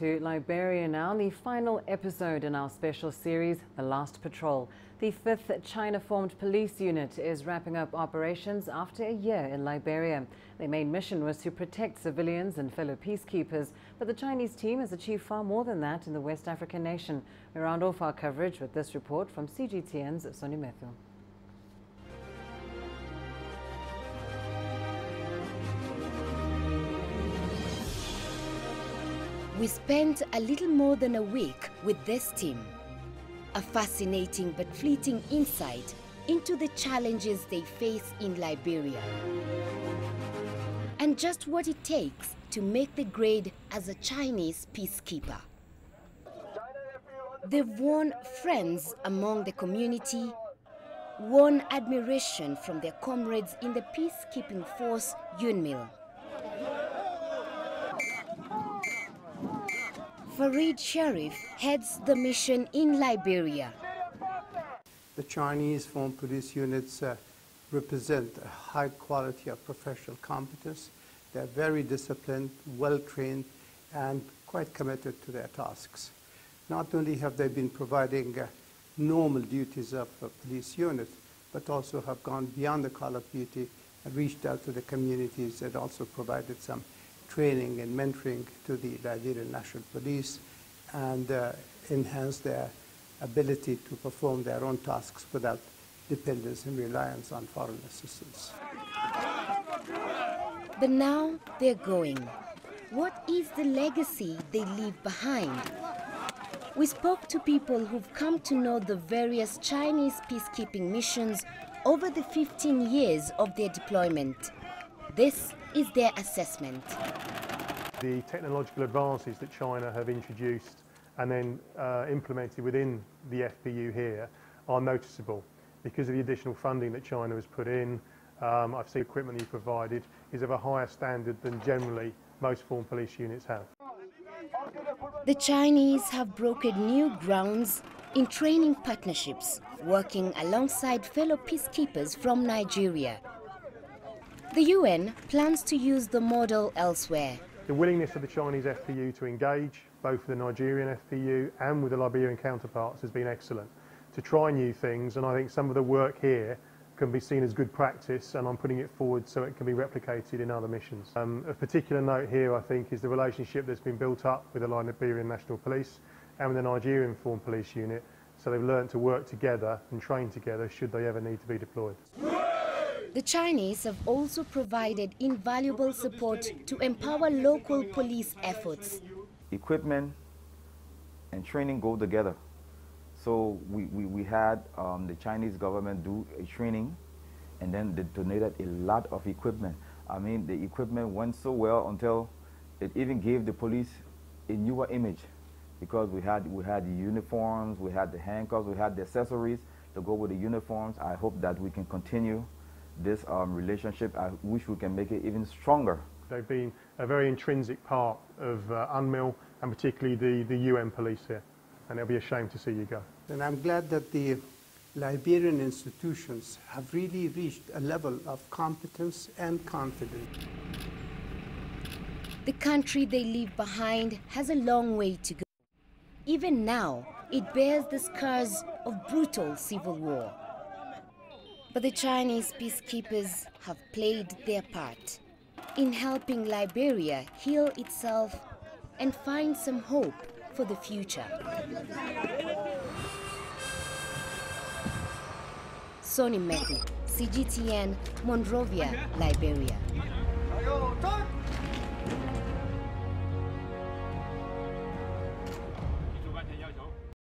To Liberia now, the final episode in our special series, The Last Patrol. The 5th China formed police unit is wrapping up operations after a year in Liberia. Their main mission was to protect civilians and fellow peacekeepers, but the Chinese team has achieved far more than that in the West African nation. We round off our coverage with this report from CGTN's Sonny Methu. We spent a little more than a week with this team. A fascinating but fleeting insight into the challenges they face in Liberia. And just what it takes to make the grade as a Chinese peacekeeper. They've won friends among the community, won admiration from their comrades in the peacekeeping force UNMIL. Farid Zarif heads the mission in Liberia. The Chinese Formed police units uh, represent a high quality of professional competence. They're very disciplined, well trained, and quite committed to their tasks. Not only have they been providing uh, normal duties of a police unit, but also have gone beyond the call of duty and reached out to the communities and also provided some training and mentoring to the Nigerian National Police and uh, enhance their ability to perform their own tasks without dependence and reliance on foreign assistance. But now they're going. What is the legacy they leave behind? We spoke to people who've come to know the various Chinese peacekeeping missions over the 15 years of their deployment. This is their assessment. The technological advances that China have introduced and then uh, implemented within the FPU here are noticeable because of the additional funding that China has put in. Um, I've seen equipment you provided is of a higher standard than generally most formed police units have. The Chinese have broken new grounds in training partnerships, working alongside fellow peacekeepers from Nigeria. The UN plans to use the model elsewhere. The willingness of the Chinese FPU to engage, both with the Nigerian FPU and with the Liberian counterparts, has been excellent. To try new things, and I think some of the work here can be seen as good practice, and I'm putting it forward so it can be replicated in other missions. Um, of particular note here, I think, is the relationship that's been built up with the Liberian National Police and with the Nigerian Formed Police Unit, so they've learned to work together and train together should they ever need to be deployed. The Chinese have also provided invaluable support to empower local police efforts. Equipment and training go together. So we, we, we had um, the Chinese government do a training and then they donated a lot of equipment. I mean, the equipment went so well until it even gave the police a newer image because we had, we had the uniforms, we had the handcuffs, we had the accessories to go with the uniforms. I hope that we can continue this um, relationship. I wish we can make it even stronger. They've been a very intrinsic part of uh, UNMIL and particularly the, the UN police here. And it'll be a shame to see you go. And I'm glad that the Liberian institutions have really reached a level of competence and confidence. The country they leave behind has a long way to go. Even now, it bears the scars of brutal civil war. But the Chinese peacekeepers have played their part in helping Liberia heal itself and find some hope for the future. Sonny Methu, CGTN, Monrovia, Liberia.